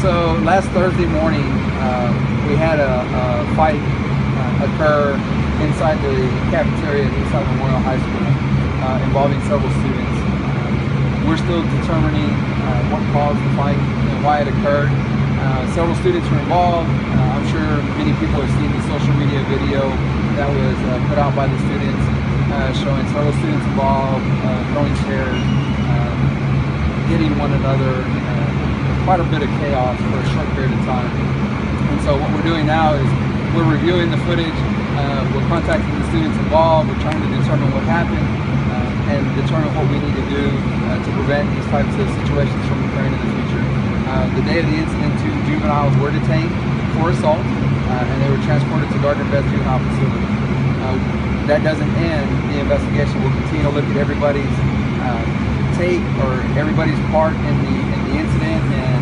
So last Thursday morning, uh, we had a, a fight uh, occur inside the cafeteria at Eastside Memorial High School uh, involving several students. Uh, we're still determining uh, what caused the fight and why it occurred. Uh, several students were involved. Uh, I'm sure many people have seen the social media video that was put out by the students showing several students involved, throwing chairs, hitting one another, quite a bit of chaos for a short period of time. And so what we're doing now is we're reviewing the footage, uh, we're contacting the students involved, we're trying to determine what happened uh, and determine what we need to do uh, to prevent these types of situations from occurring in the future. Uh, the day of the incident, two juveniles were detained for assault uh, and they were transported to Gardner Betts Juvenile Facility. Uh, that doesn't end the investigation. We'll continue to look at everybody's take or everybody's part in the in the incident and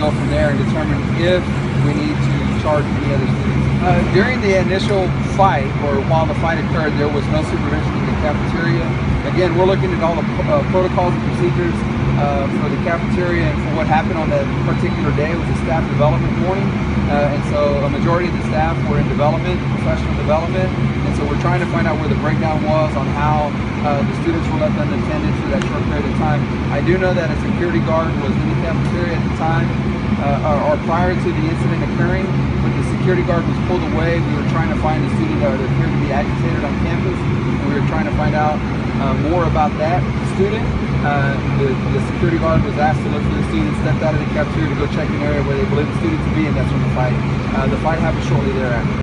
go from there and determine if we need to charge any other students. Uh, during the initial fight or while the fight occurred, there was no supervision in the cafeteria. Again, we're looking at all the uh, protocols and procedures uh, for the cafeteria and for what happened on that particular day. It was a staff development morning. Uh, and so a majority of the staff were in development, professional development, so we're trying to find out where the breakdown was on how uh, the students were left unattended for that short period of time. I do know that a security guard was in the cafeteria at the time, uh, or, or, prior to the incident occurring, when the security guard was pulled away, we were trying to find a student that appeared to be agitated on campus, we were trying to find out uh, more about that student. Uh, the, the, security guard was asked to look for the student, stepped out of the cafeteria to go check an area where they believed the student to be, and that's when the fight. Uh, the fight happened shortly thereafter.